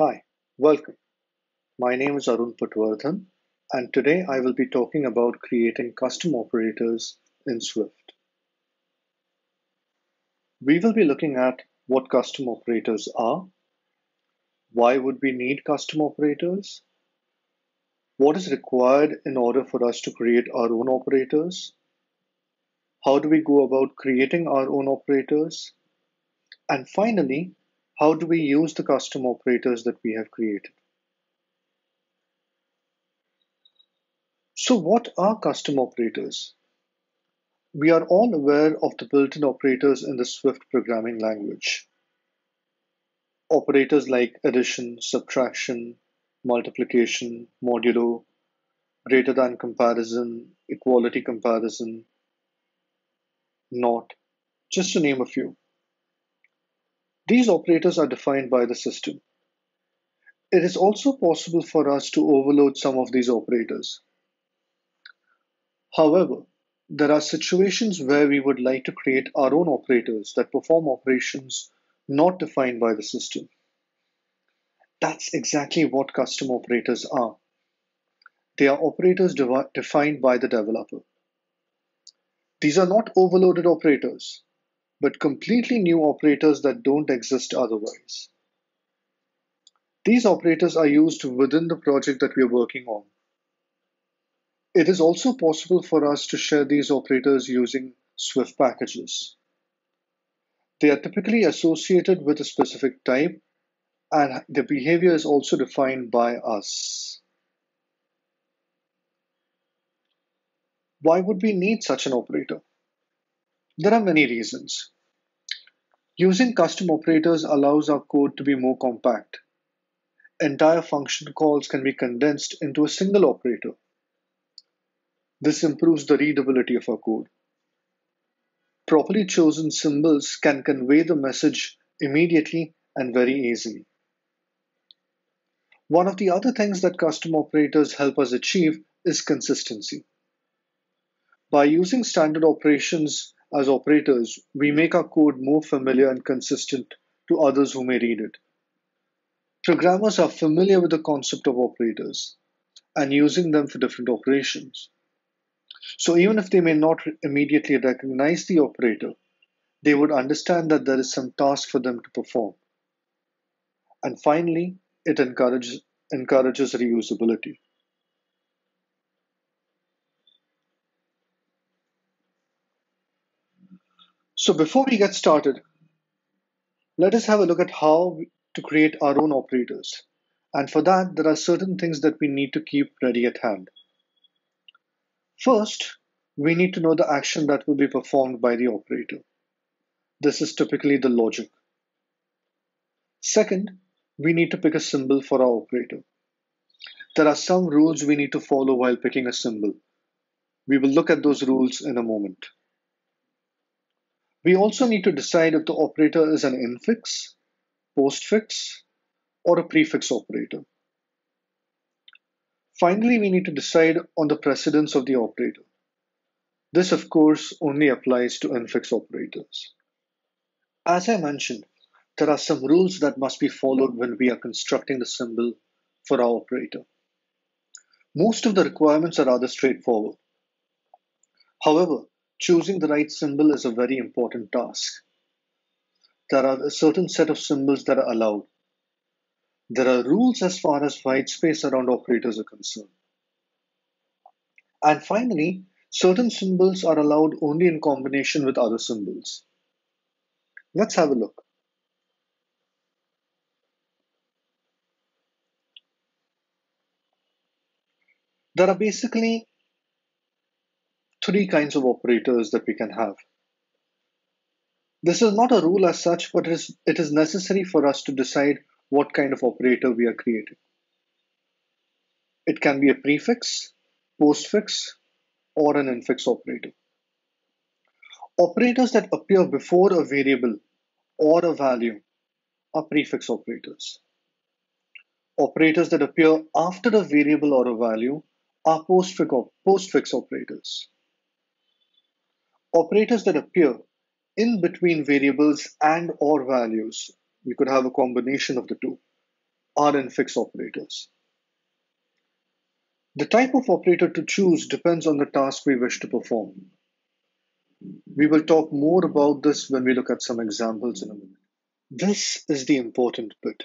Hi, welcome. My name is Arun Patwardhan, and today I will be talking about creating custom operators in Swift. We will be looking at what custom operators are, why would we need custom operators, what is required in order for us to create our own operators, how do we go about creating our own operators, and finally, how do we use the custom operators that we have created? So what are custom operators? We are all aware of the built-in operators in the Swift programming language. Operators like addition, subtraction, multiplication, modulo, greater than comparison, equality comparison, not, just to name a few. These operators are defined by the system. It is also possible for us to overload some of these operators. However, there are situations where we would like to create our own operators that perform operations not defined by the system. That's exactly what custom operators are. They are operators defined by the developer. These are not overloaded operators but completely new operators that don't exist otherwise. These operators are used within the project that we are working on. It is also possible for us to share these operators using Swift packages. They are typically associated with a specific type and their behavior is also defined by us. Why would we need such an operator? There are many reasons. Using custom operators allows our code to be more compact. Entire function calls can be condensed into a single operator. This improves the readability of our code. Properly chosen symbols can convey the message immediately and very easily. One of the other things that custom operators help us achieve is consistency. By using standard operations as operators, we make our code more familiar and consistent to others who may read it. Programmers are familiar with the concept of operators and using them for different operations. So even if they may not immediately recognize the operator, they would understand that there is some task for them to perform. And finally, it encourages, encourages reusability. So before we get started, let us have a look at how to create our own operators. And for that, there are certain things that we need to keep ready at hand. First, we need to know the action that will be performed by the operator. This is typically the logic. Second, we need to pick a symbol for our operator. There are some rules we need to follow while picking a symbol. We will look at those rules in a moment. We also need to decide if the operator is an infix, postfix, or a prefix operator. Finally, we need to decide on the precedence of the operator. This, of course, only applies to infix operators. As I mentioned, there are some rules that must be followed when we are constructing the symbol for our operator. Most of the requirements are rather straightforward. However, choosing the right symbol is a very important task. There are a certain set of symbols that are allowed. There are rules as far as white space around operators are concerned. And finally, certain symbols are allowed only in combination with other symbols. Let's have a look. There are basically three kinds of operators that we can have. This is not a rule as such, but it is, it is necessary for us to decide what kind of operator we are creating. It can be a prefix, postfix, or an infix operator. Operators that appear before a variable or a value are prefix operators. Operators that appear after a variable or a value are postfix, postfix operators. Operators that appear in between variables and or values, we could have a combination of the two, are infix operators. The type of operator to choose depends on the task we wish to perform. We will talk more about this when we look at some examples in a minute. This is the important bit.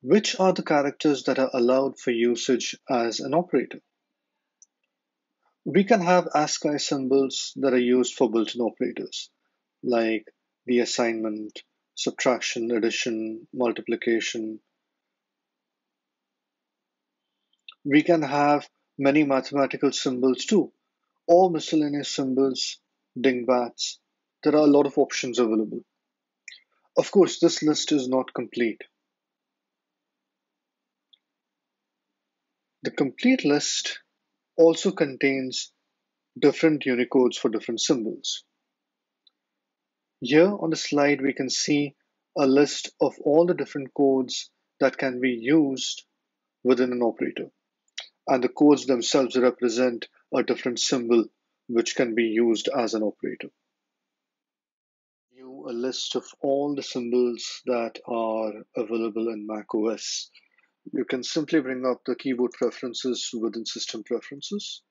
Which are the characters that are allowed for usage as an operator? We can have ASCII symbols that are used for built-in operators, like the assignment, subtraction, addition, multiplication. We can have many mathematical symbols too, or miscellaneous symbols, dingbats. There are a lot of options available. Of course, this list is not complete. The complete list also contains different Unicodes for different symbols. Here on the slide, we can see a list of all the different codes that can be used within an operator. And the codes themselves represent a different symbol which can be used as an operator. View a list of all the symbols that are available in macOS you can simply bring up the keyboard preferences within system preferences.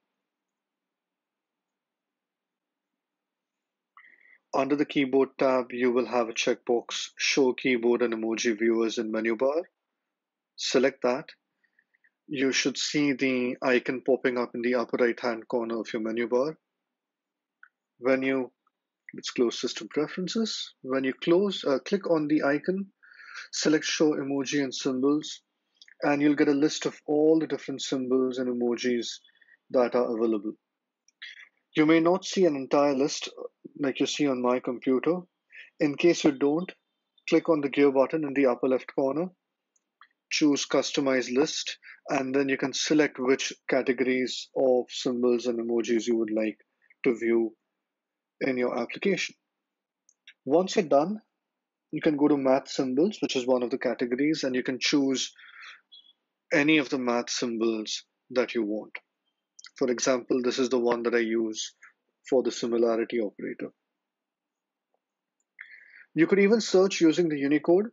Under the keyboard tab, you will have a checkbox show keyboard and emoji viewers in menu bar. Select that. You should see the icon popping up in the upper right hand corner of your menu bar. When you let's close system preferences. When you close, uh, click on the icon, select show emoji and symbols and you'll get a list of all the different symbols and emojis that are available. You may not see an entire list like you see on my computer. In case you don't, click on the gear button in the upper left corner, choose customize list, and then you can select which categories of symbols and emojis you would like to view in your application. Once you're done, you can go to math symbols, which is one of the categories, and you can choose any of the math symbols that you want. For example, this is the one that I use for the similarity operator. You could even search using the Unicode.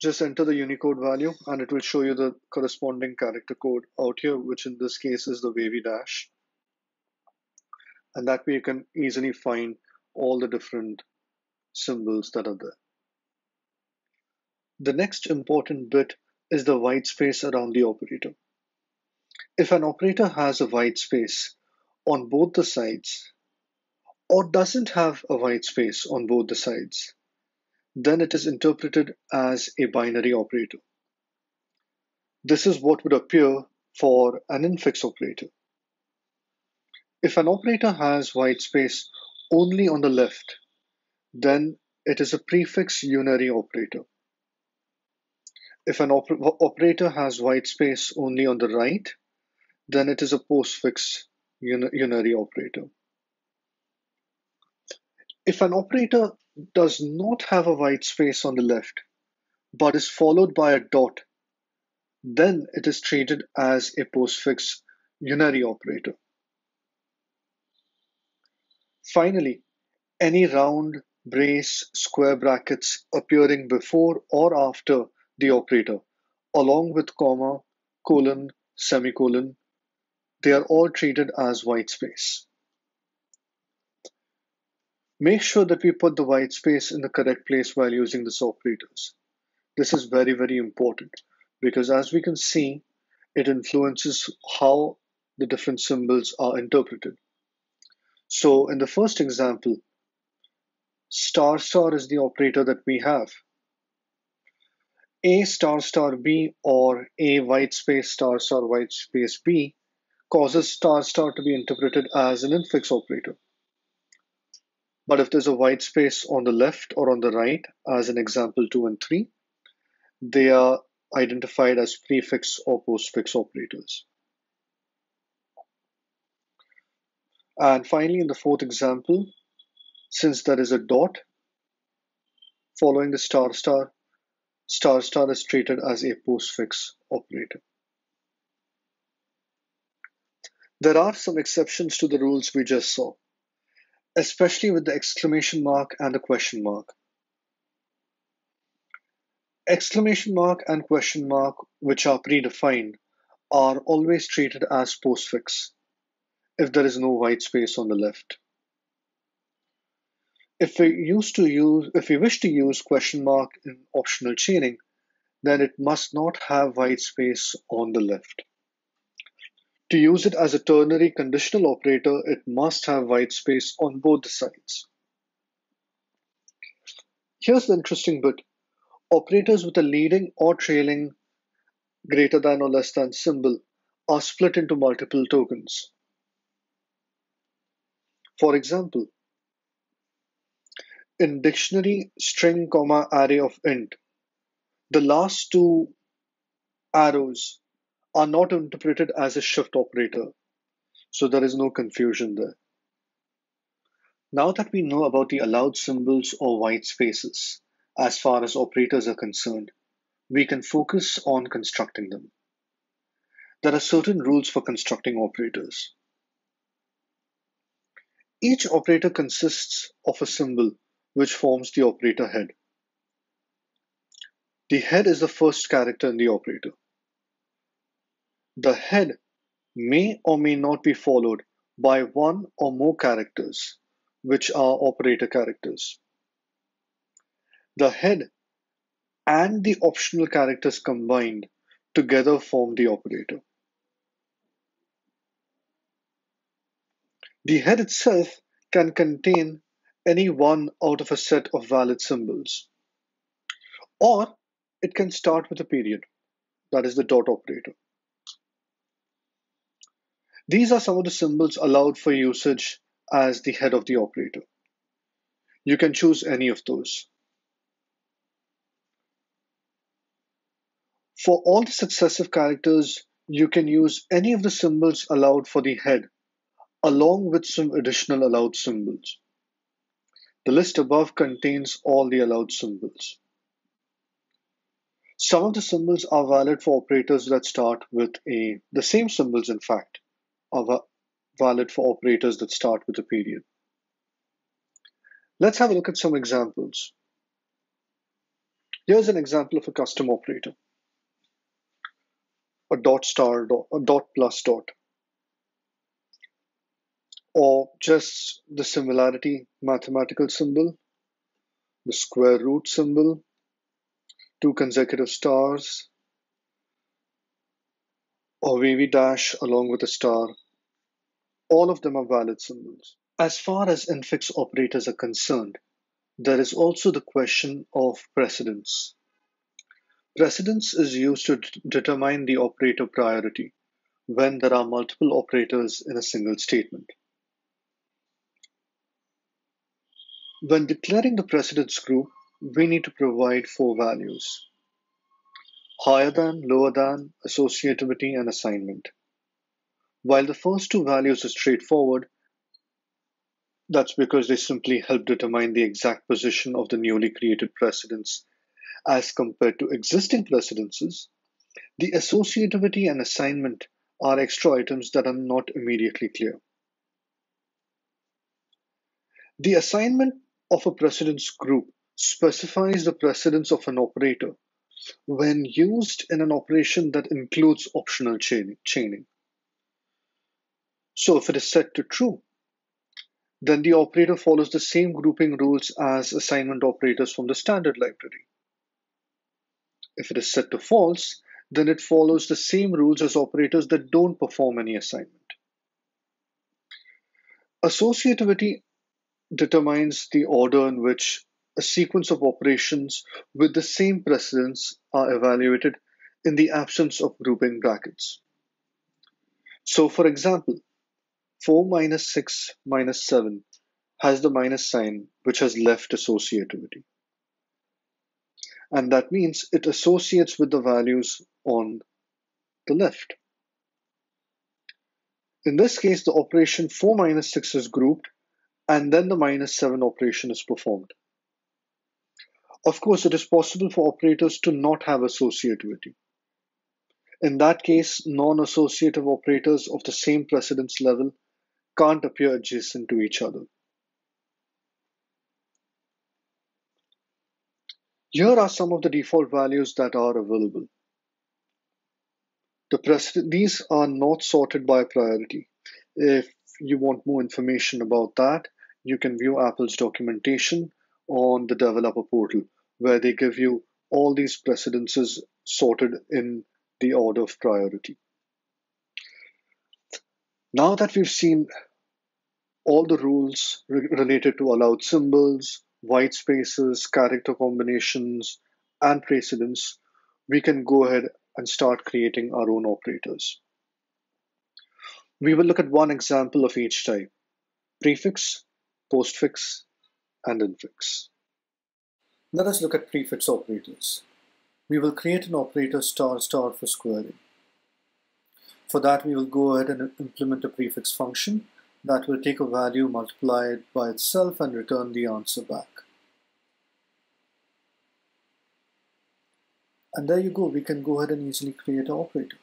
Just enter the Unicode value and it will show you the corresponding character code out here, which in this case is the wavy dash. And that way you can easily find all the different symbols that are there. The next important bit is the white space around the operator. If an operator has a white space on both the sides or doesn't have a white space on both the sides, then it is interpreted as a binary operator. This is what would appear for an infix operator. If an operator has white space only on the left, then it is a prefix unary operator. If an oper operator has white space only on the right, then it is a postfix un unary operator. If an operator does not have a white space on the left, but is followed by a dot, then it is treated as a postfix unary operator. Finally, any round, brace, square brackets appearing before or after the operator, along with comma, colon, semicolon. They are all treated as white space. Make sure that we put the white space in the correct place while using these operators. This is very, very important because as we can see, it influences how the different symbols are interpreted. So in the first example, star star is the operator that we have. A star star B or A white space star star white space B causes star star to be interpreted as an infix operator. But if there's a white space on the left or on the right, as in example 2 and 3, they are identified as prefix or postfix operators. And finally, in the fourth example, since there is a dot following the star star, star star is treated as a postfix operator. There are some exceptions to the rules we just saw, especially with the exclamation mark and the question mark. Exclamation mark and question mark, which are predefined, are always treated as postfix if there is no white space on the left. If we used to use if we wish to use question mark in optional chaining, then it must not have white space on the left. To use it as a ternary conditional operator, it must have white space on both the sides. Here's the interesting bit. Operators with a leading or trailing greater than or less than symbol are split into multiple tokens. For example, in dictionary string comma array of int, the last two arrows are not interpreted as a shift operator, so there is no confusion there. Now that we know about the allowed symbols or white spaces, as far as operators are concerned, we can focus on constructing them. There are certain rules for constructing operators. Each operator consists of a symbol which forms the operator head. The head is the first character in the operator. The head may or may not be followed by one or more characters, which are operator characters. The head and the optional characters combined together form the operator. The head itself can contain any one out of a set of valid symbols. Or it can start with a period, that is the dot operator. These are some of the symbols allowed for usage as the head of the operator. You can choose any of those. For all the successive characters, you can use any of the symbols allowed for the head, along with some additional allowed symbols. The list above contains all the allowed symbols. Some of the symbols are valid for operators that start with a, the same symbols in fact, are valid for operators that start with a period. Let's have a look at some examples. Here's an example of a custom operator. A dot star, dot, a dot plus dot or just the similarity mathematical symbol, the square root symbol, two consecutive stars, or wavy dash along with a star. All of them are valid symbols. As far as infix operators are concerned, there is also the question of precedence. Precedence is used to determine the operator priority when there are multiple operators in a single statement. When declaring the precedence group, we need to provide four values. Higher than, lower than, associativity, and assignment. While the first two values are straightforward, that's because they simply help determine the exact position of the newly created precedence as compared to existing precedences. The associativity and assignment are extra items that are not immediately clear. The assignment of a precedence group specifies the precedence of an operator when used in an operation that includes optional chaining. So if it is set to true, then the operator follows the same grouping rules as assignment operators from the standard library. If it is set to false, then it follows the same rules as operators that don't perform any assignment. Associativity determines the order in which a sequence of operations with the same precedence are evaluated in the absence of grouping brackets. So, for example, 4 minus 6 minus 7 has the minus sign which has left associativity. And that means it associates with the values on the left. In this case, the operation 4 minus 6 is grouped and then the minus 7 operation is performed. Of course, it is possible for operators to not have associativity. In that case, non-associative operators of the same precedence level can't appear adjacent to each other. Here are some of the default values that are available. The these are not sorted by priority. If you want more information about that, you can view Apple's documentation on the developer portal, where they give you all these precedences sorted in the order of priority. Now that we've seen all the rules re related to allowed symbols, white spaces, character combinations, and precedence, we can go ahead and start creating our own operators. We will look at one example of each type, prefix, postfix, and infix. Let us look at prefix operators. We will create an operator star star for squaring. For that, we will go ahead and implement a prefix function that will take a value, multiply it by itself, and return the answer back. And there you go, we can go ahead and easily create an operator.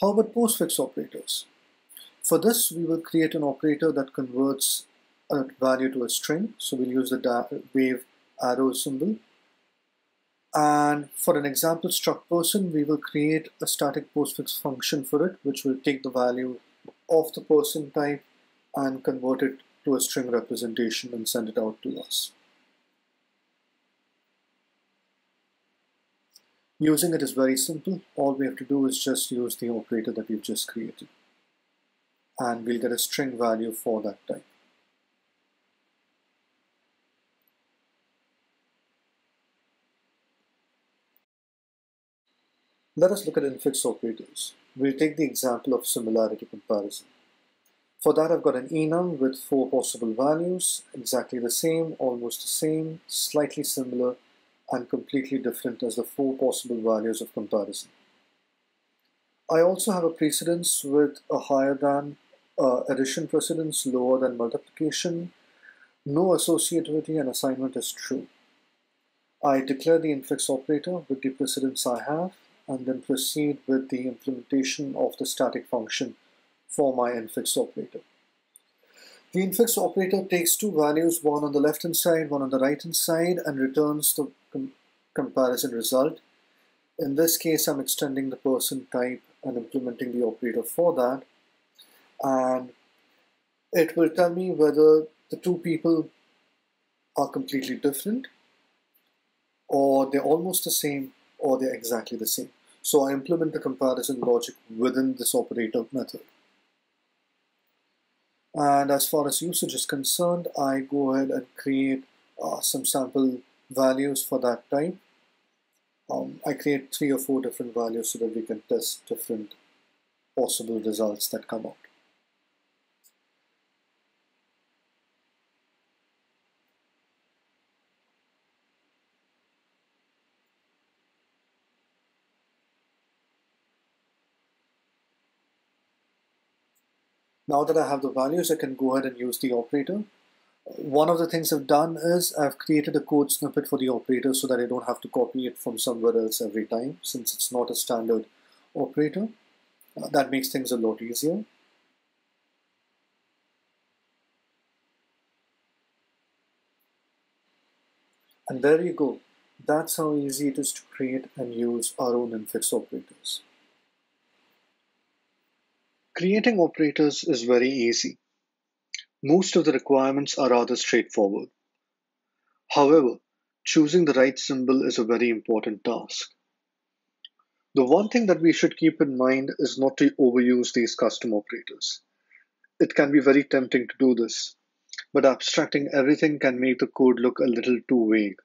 How about postfix operators? For this, we will create an operator that converts a value to a string. So we'll use the wave arrow symbol. And for an example struct person, we will create a static postfix function for it, which will take the value of the person type and convert it to a string representation and send it out to us. Using it is very simple. All we have to do is just use the operator that we've just created. And we'll get a string value for that type. Let us look at infix operators. We'll take the example of similarity comparison. For that, I've got an enum with four possible values, exactly the same, almost the same, slightly similar, and completely different as the four possible values of comparison. I also have a precedence with a higher than uh, addition precedence, lower than multiplication, no associativity, and assignment is true. I declare the infix operator with the precedence I have, and then proceed with the implementation of the static function for my infix operator. The infix operator takes two values, one on the left hand side, one on the right hand side, and returns the com comparison result. In this case, I'm extending the person type and implementing the operator for that. And it will tell me whether the two people are completely different or they're almost the same or they're exactly the same. So I implement the comparison logic within this operator method. And as far as usage is concerned, I go ahead and create uh, some sample values for that type. Um, I create three or four different values so that we can test different possible results that come out. Now that I have the values, I can go ahead and use the operator. One of the things I've done is I've created a code snippet for the operator so that I don't have to copy it from somewhere else every time since it's not a standard operator. Uh, that makes things a lot easier. And there you go. That's how easy it is to create and use our own infix operators. Creating operators is very easy. Most of the requirements are rather straightforward. However, choosing the right symbol is a very important task. The one thing that we should keep in mind is not to overuse these custom operators. It can be very tempting to do this, but abstracting everything can make the code look a little too vague.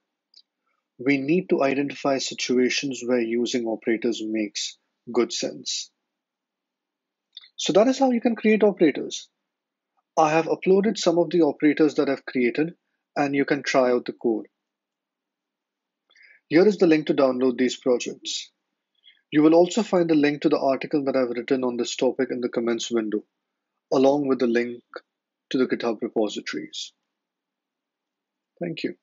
We need to identify situations where using operators makes good sense. So that is how you can create operators. I have uploaded some of the operators that I've created and you can try out the code. Here is the link to download these projects. You will also find the link to the article that I've written on this topic in the comments window, along with the link to the GitHub repositories. Thank you.